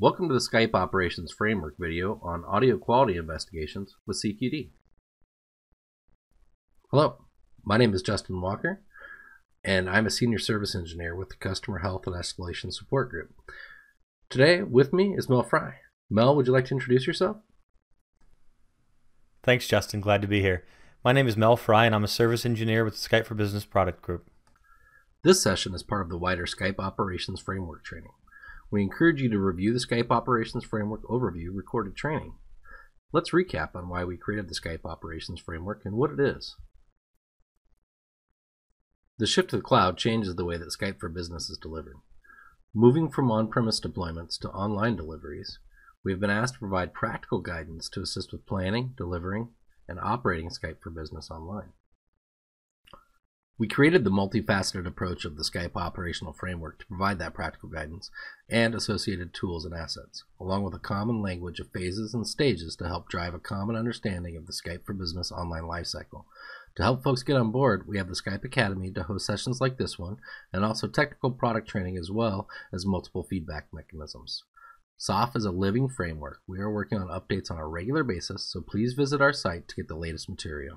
Welcome to the Skype Operations Framework video on audio quality investigations with CQD. Hello, my name is Justin Walker, and I'm a Senior Service Engineer with the Customer Health and Escalation Support Group. Today, with me is Mel Fry. Mel, would you like to introduce yourself? Thanks, Justin. Glad to be here. My name is Mel Fry, and I'm a Service Engineer with the Skype for Business Product Group. This session is part of the wider Skype Operations Framework training. We encourage you to review the Skype Operations Framework Overview recorded training. Let's recap on why we created the Skype Operations Framework and what it is. The shift to the cloud changes the way that Skype for Business is delivered. Moving from on-premise deployments to online deliveries, we have been asked to provide practical guidance to assist with planning, delivering, and operating Skype for Business online. We created the multifaceted approach of the Skype operational framework to provide that practical guidance and associated tools and assets, along with a common language of phases and stages to help drive a common understanding of the Skype for Business online lifecycle. To help folks get on board, we have the Skype Academy to host sessions like this one, and also technical product training as well as multiple feedback mechanisms. SOF is a living framework. We are working on updates on a regular basis, so please visit our site to get the latest material.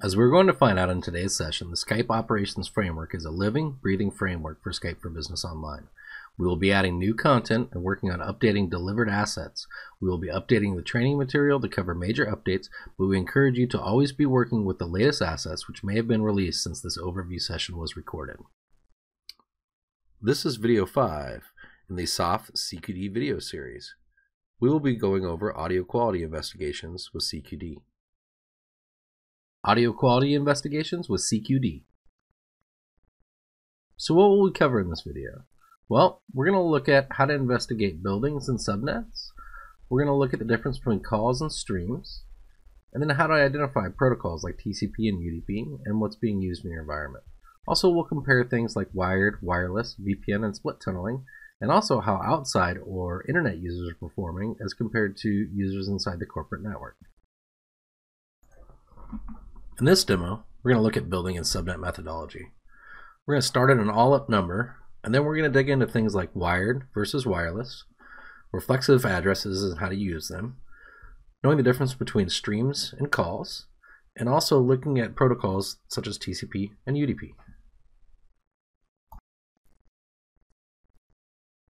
As we're going to find out in today's session, the Skype Operations Framework is a living, breathing framework for Skype for Business Online. We will be adding new content and working on updating delivered assets. We will be updating the training material to cover major updates, but we encourage you to always be working with the latest assets which may have been released since this overview session was recorded. This is video 5 in the SOF CQD video series. We will be going over audio quality investigations with CQD. Audio Quality Investigations with CQD. So what will we cover in this video? Well, we're going to look at how to investigate buildings and subnets. We're going to look at the difference between calls and streams. And then how to identify protocols like TCP and UDP and what's being used in your environment. Also, we'll compare things like wired, wireless, VPN, and split tunneling, and also how outside or internet users are performing as compared to users inside the corporate network. In this demo, we're going to look at building and subnet methodology. We're going to start at an all-up number, and then we're going to dig into things like wired versus wireless, reflexive addresses and how to use them, knowing the difference between streams and calls, and also looking at protocols such as TCP and UDP.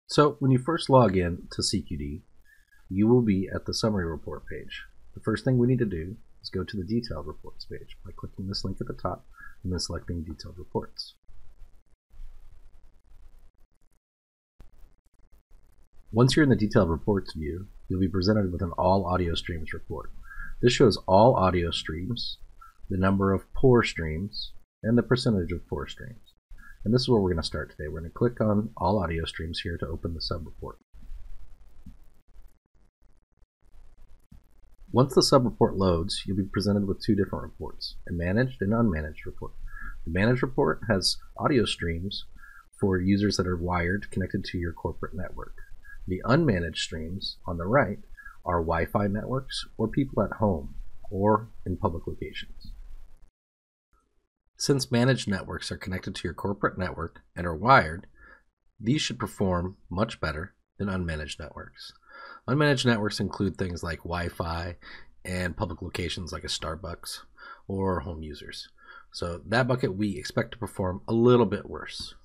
So when you first log in to CQD, you will be at the summary report page. The first thing we need to do is go to the detailed reports page by clicking this link at the top and then selecting detailed reports. Once you're in the detailed reports view, you'll be presented with an all audio streams report. This shows all audio streams, the number of poor streams, and the percentage of poor streams. And this is where we're going to start today. We're going to click on all audio streams here to open the sub-report. Once the sub-report loads, you'll be presented with two different reports, a managed and unmanaged report. The managed report has audio streams for users that are wired connected to your corporate network. The unmanaged streams on the right are Wi-Fi networks or people at home or in public locations. Since managed networks are connected to your corporate network and are wired, these should perform much better than unmanaged networks. Unmanaged networks include things like Wi Fi and public locations like a Starbucks or home users. So that bucket we expect to perform a little bit worse.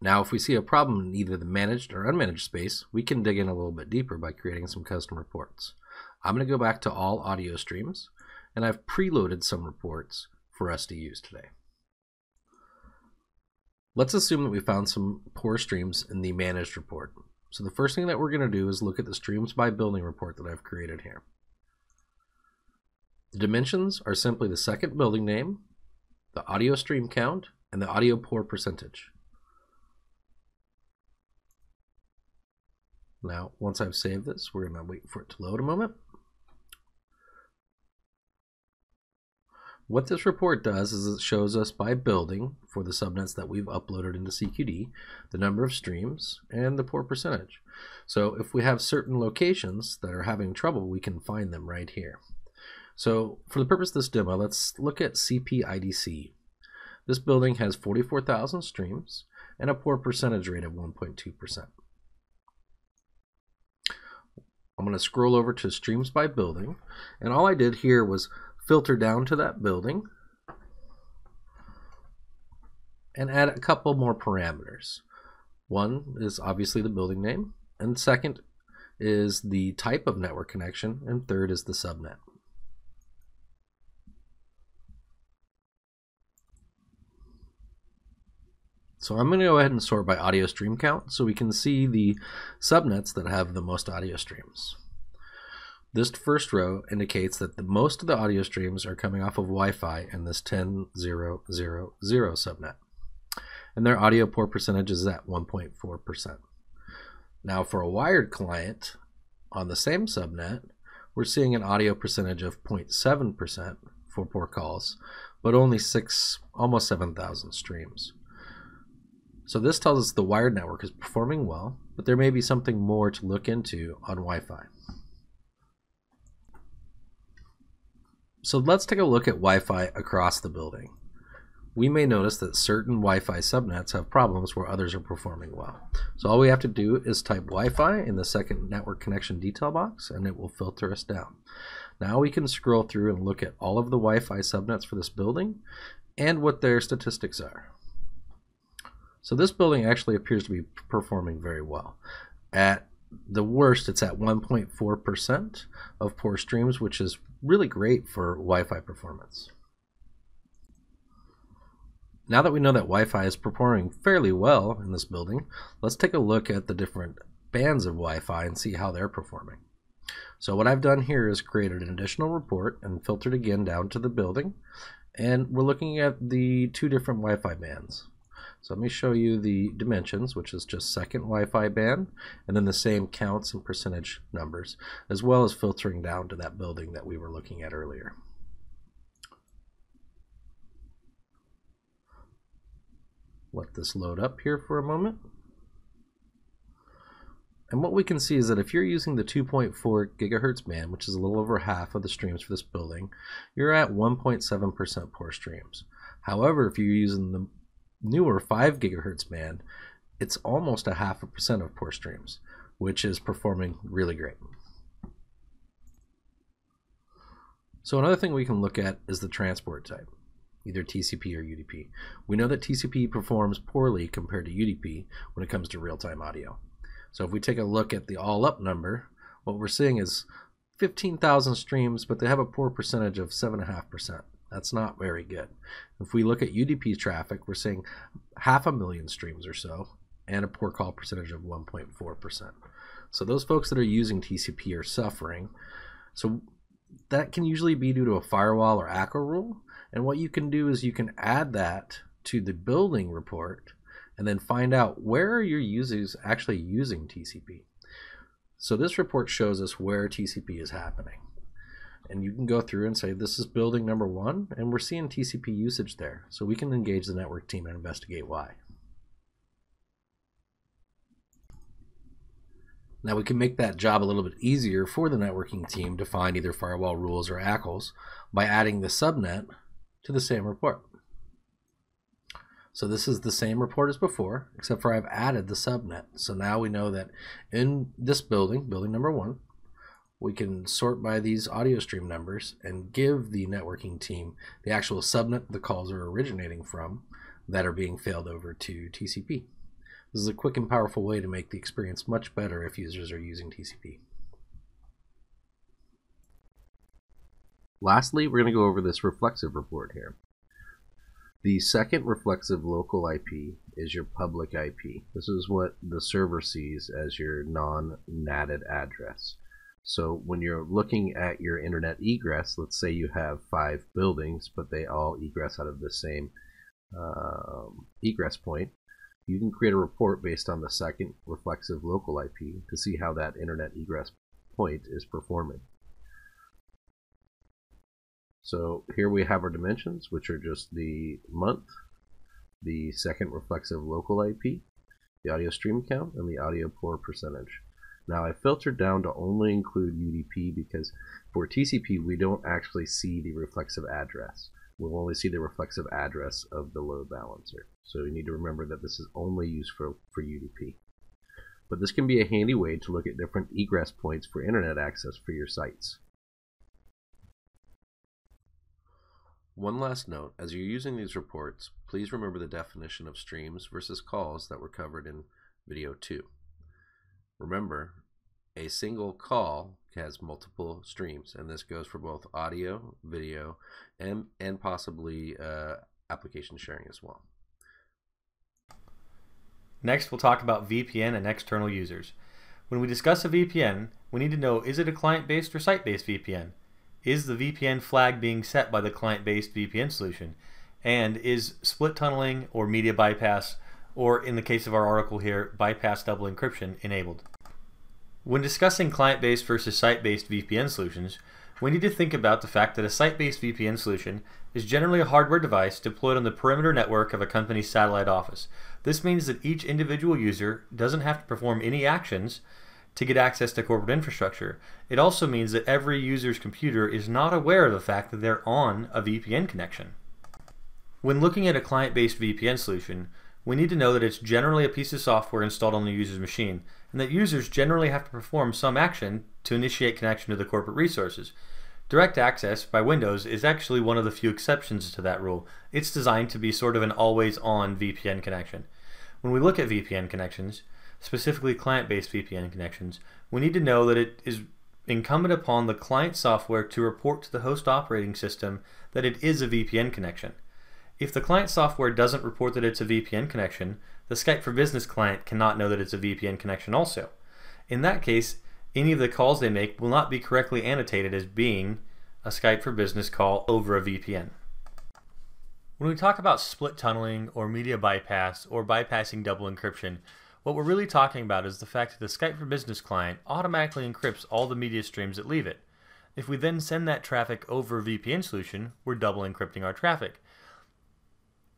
Now, if we see a problem in either the managed or unmanaged space, we can dig in a little bit deeper by creating some custom reports. I'm going to go back to all audio streams, and I've preloaded some reports for us to use today. Let's assume that we found some poor streams in the managed report. So the first thing that we're going to do is look at the streams by building report that I've created here. The dimensions are simply the second building name, the audio stream count, and the audio poor percentage. Now, once I've saved this, we're going to wait for it to load a moment. What this report does is it shows us by building for the subnets that we've uploaded into CQD, the number of streams and the poor percentage. So if we have certain locations that are having trouble, we can find them right here. So for the purpose of this demo, let's look at CPIDC. This building has 44,000 streams, and a poor percentage rate of 1.2%. I'm going to scroll over to streams by building, and all I did here was filter down to that building and add a couple more parameters. One is obviously the building name, and second is the type of network connection, and third is the subnet. So I'm going to go ahead and sort by audio stream count so we can see the subnets that have the most audio streams. This first row indicates that the, most of the audio streams are coming off of Wi-Fi in this 10000 subnet. And their audio port percentage is at 1.4%. Now for a wired client on the same subnet, we're seeing an audio percentage of 0.7% for port calls, but only six, almost 7,000 streams. So this tells us the wired network is performing well, but there may be something more to look into on Wi-Fi. So let's take a look at Wi-Fi across the building. We may notice that certain Wi-Fi subnets have problems where others are performing well. So all we have to do is type Wi-Fi in the second network connection detail box and it will filter us down. Now we can scroll through and look at all of the Wi-Fi subnets for this building and what their statistics are. So this building actually appears to be performing very well. At the worst, it's at 1.4% of poor streams, which is really great for Wi-Fi performance. Now that we know that Wi-Fi is performing fairly well in this building, let's take a look at the different bands of Wi-Fi and see how they're performing. So what I've done here is created an additional report and filtered again down to the building. And we're looking at the two different Wi-Fi bands. So let me show you the dimensions, which is just second Wi-Fi band, and then the same counts and percentage numbers, as well as filtering down to that building that we were looking at earlier. Let this load up here for a moment. And what we can see is that if you're using the 2.4 gigahertz band, which is a little over half of the streams for this building, you're at 1.7% poor streams. However, if you're using the newer 5 gigahertz band, it's almost a half a percent of poor streams, which is performing really great. So another thing we can look at is the transport type, either TCP or UDP. We know that TCP performs poorly compared to UDP when it comes to real-time audio. So if we take a look at the all-up number, what we're seeing is 15,000 streams, but they have a poor percentage of 7.5%. That's not very good. If we look at UDP traffic, we're seeing half a million streams or so and a poor call percentage of 1.4%. So those folks that are using TCP are suffering. So that can usually be due to a firewall or ACL rule. And what you can do is you can add that to the building report and then find out where are your users actually using TCP. So this report shows us where TCP is happening and you can go through and say this is building number one and we're seeing TCP usage there so we can engage the network team and investigate why. Now we can make that job a little bit easier for the networking team to find either firewall rules or ACLs by adding the subnet to the same report. So this is the same report as before, except for I've added the subnet. So now we know that in this building, building number one, we can sort by these audio stream numbers and give the networking team the actual subnet the calls are originating from that are being failed over to TCP. This is a quick and powerful way to make the experience much better if users are using TCP. Lastly, we're going to go over this reflexive report here. The second reflexive local IP is your public IP. This is what the server sees as your non-NATed address. So when you're looking at your internet egress, let's say you have five buildings, but they all egress out of the same um, egress point, you can create a report based on the second reflexive local IP to see how that internet egress point is performing. So here we have our dimensions, which are just the month, the second reflexive local IP, the audio stream count, and the audio poor percentage. Now I filtered down to only include UDP because for TCP we don't actually see the reflexive address. We'll only see the reflexive address of the load balancer. So you need to remember that this is only used for, for UDP. But this can be a handy way to look at different egress points for internet access for your sites. One last note, as you're using these reports, please remember the definition of streams versus calls that were covered in video 2. Remember, a single call has multiple streams, and this goes for both audio, video, and, and possibly uh, application sharing as well. Next, we'll talk about VPN and external users. When we discuss a VPN, we need to know is it a client-based or site-based VPN? Is the VPN flag being set by the client-based VPN solution? And is split tunneling or media bypass, or in the case of our article here, bypass double encryption enabled? When discussing client-based versus site-based VPN solutions, we need to think about the fact that a site-based VPN solution is generally a hardware device deployed on the perimeter network of a company's satellite office. This means that each individual user doesn't have to perform any actions to get access to corporate infrastructure. It also means that every user's computer is not aware of the fact that they're on a VPN connection. When looking at a client-based VPN solution, we need to know that it's generally a piece of software installed on the user's machine, and that users generally have to perform some action to initiate connection to the corporate resources. DirectAccess by Windows is actually one of the few exceptions to that rule. It's designed to be sort of an always-on VPN connection. When we look at VPN connections, specifically client-based VPN connections, we need to know that it is incumbent upon the client software to report to the host operating system that it is a VPN connection. If the client software doesn't report that it's a VPN connection, the Skype for Business client cannot know that it's a VPN connection also. In that case, any of the calls they make will not be correctly annotated as being a Skype for Business call over a VPN. When we talk about split tunneling or media bypass or bypassing double encryption, what we're really talking about is the fact that the Skype for Business client automatically encrypts all the media streams that leave it. If we then send that traffic over a VPN solution, we're double encrypting our traffic.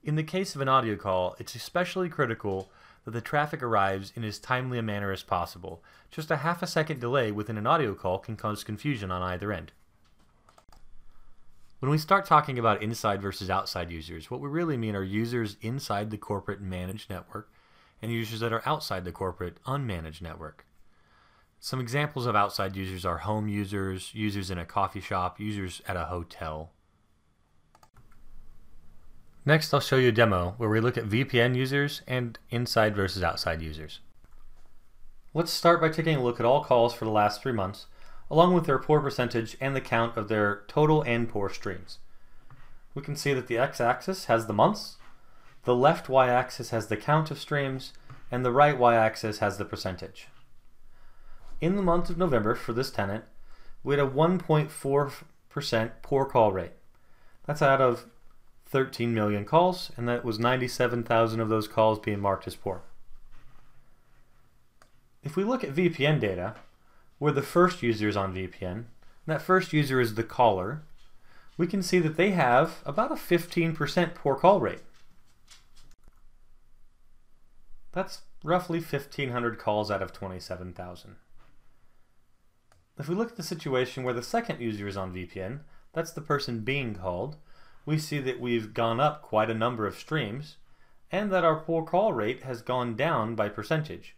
In the case of an audio call, it's especially critical that the traffic arrives in as timely a manner as possible. Just a half a second delay within an audio call can cause confusion on either end. When we start talking about inside versus outside users, what we really mean are users inside the corporate managed network and users that are outside the corporate unmanaged network. Some examples of outside users are home users, users in a coffee shop, users at a hotel, Next, I'll show you a demo where we look at VPN users and inside versus outside users. Let's start by taking a look at all calls for the last three months, along with their poor percentage and the count of their total and poor streams. We can see that the x-axis has the months, the left y-axis has the count of streams, and the right y-axis has the percentage. In the month of November for this tenant, we had a 1.4% poor call rate. That's out of 13 million calls, and that was 97,000 of those calls being marked as poor. If we look at VPN data, where the first user is on VPN, that first user is the caller, we can see that they have about a 15% poor call rate. That's roughly 1,500 calls out of 27,000. If we look at the situation where the second user is on VPN, that's the person being called, we see that we've gone up quite a number of streams and that our poor call rate has gone down by percentage.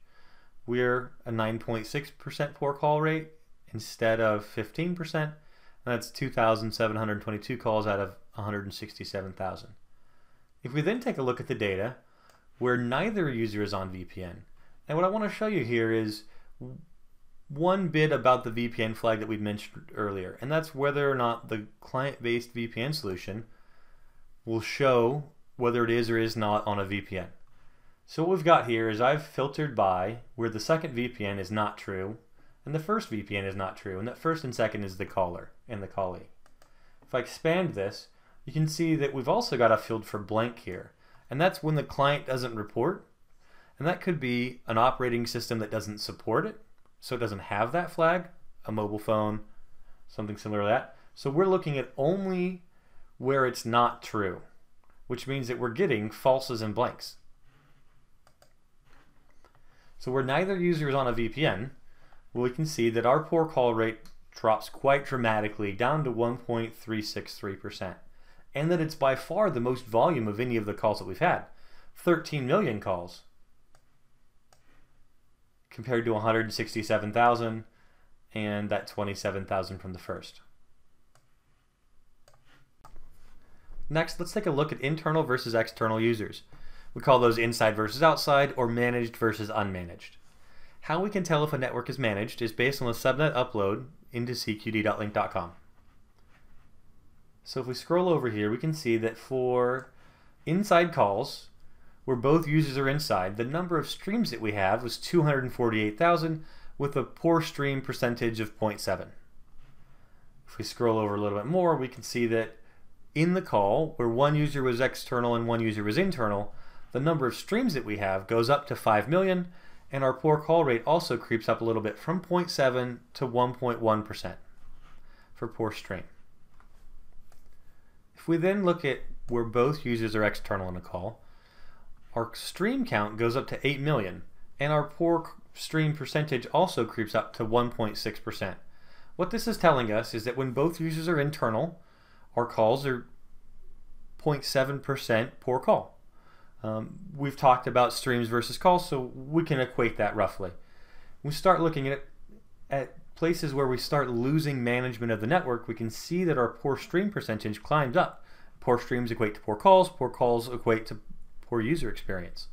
We're a 9.6% poor call rate instead of 15%, and that's 2,722 calls out of 167,000. If we then take a look at the data where neither user is on VPN, and what I want to show you here is one bit about the VPN flag that we mentioned earlier, and that's whether or not the client-based VPN solution will show whether it is or is not on a VPN. So what we've got here is I've filtered by where the second VPN is not true and the first VPN is not true, and that first and second is the caller and the callee. If I expand this, you can see that we've also got a field for blank here, and that's when the client doesn't report, and that could be an operating system that doesn't support it, so it doesn't have that flag, a mobile phone, something similar to that. So we're looking at only where it's not true, which means that we're getting falses and blanks. So where neither user is on a VPN, we can see that our poor call rate drops quite dramatically down to 1.363%, and that it's by far the most volume of any of the calls that we've had. 13 million calls compared to 167,000 and that 27,000 from the first. Next, let's take a look at internal versus external users. We call those inside versus outside or managed versus unmanaged. How we can tell if a network is managed is based on the subnet upload into cqd.lync.com. So if we scroll over here, we can see that for inside calls, where both users are inside, the number of streams that we have was 248,000 with a poor stream percentage of 0.7. If we scroll over a little bit more, we can see that in the call, where one user was external and one user was internal, the number of streams that we have goes up to 5 million, and our poor call rate also creeps up a little bit from 0.7 to 1.1% for poor stream. If we then look at where both users are external in a call, our stream count goes up to 8 million, and our poor stream percentage also creeps up to 1.6%. What this is telling us is that when both users are internal, our calls are 0.7% poor call. Um, we've talked about streams versus calls, so we can equate that roughly. We start looking at at places where we start losing management of the network, we can see that our poor stream percentage climbs up. Poor streams equate to poor calls, poor calls equate to poor user experience.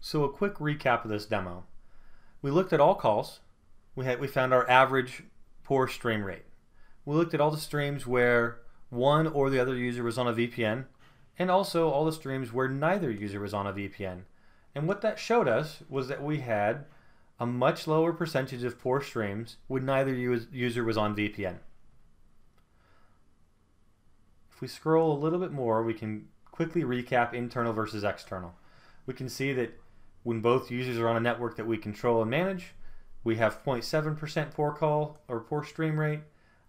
So a quick recap of this demo. We looked at all calls. We, had, we found our average poor stream rate we looked at all the streams where one or the other user was on a VPN, and also all the streams where neither user was on a VPN. And what that showed us was that we had a much lower percentage of poor streams when neither user was on VPN. If we scroll a little bit more, we can quickly recap internal versus external. We can see that when both users are on a network that we control and manage, we have 0.7% poor call or poor stream rate,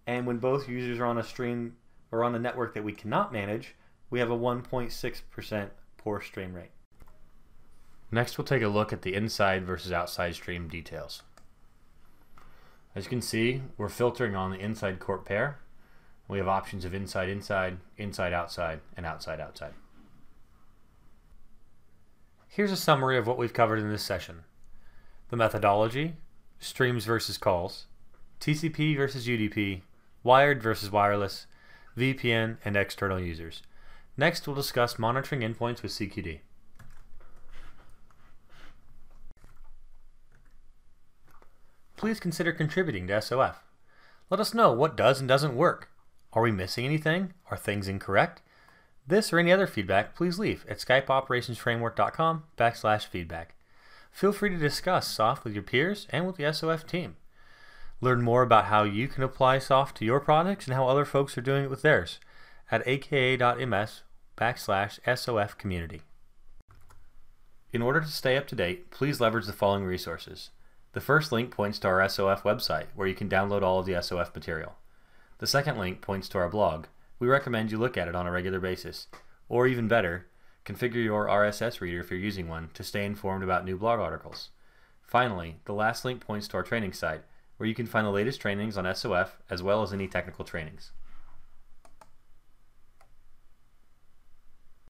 and when both users are on a stream or on a network that we cannot manage, we have a 1.6% poor stream rate. Next, we'll take a look at the inside versus outside stream details. As you can see, we're filtering on the inside corp pair. We have options of inside inside, inside outside, and outside outside. Here's a summary of what we've covered in this session. The methodology, streams versus calls, TCP versus UDP, wired versus wireless, VPN, and external users. Next, we'll discuss monitoring endpoints with CQD. Please consider contributing to SOF. Let us know what does and doesn't work. Are we missing anything? Are things incorrect? This or any other feedback, please leave at skypeoperationsframework.com backslash feedback. Feel free to discuss SOF with your peers and with the SOF team. Learn more about how you can apply SOF to your projects and how other folks are doing it with theirs at aka.ms backslash SOF community. In order to stay up to date, please leverage the following resources. The first link points to our SOF website, where you can download all of the SOF material. The second link points to our blog. We recommend you look at it on a regular basis. Or even better, configure your RSS reader if you're using one to stay informed about new blog articles. Finally, the last link points to our training site, where you can find the latest trainings on SOF as well as any technical trainings.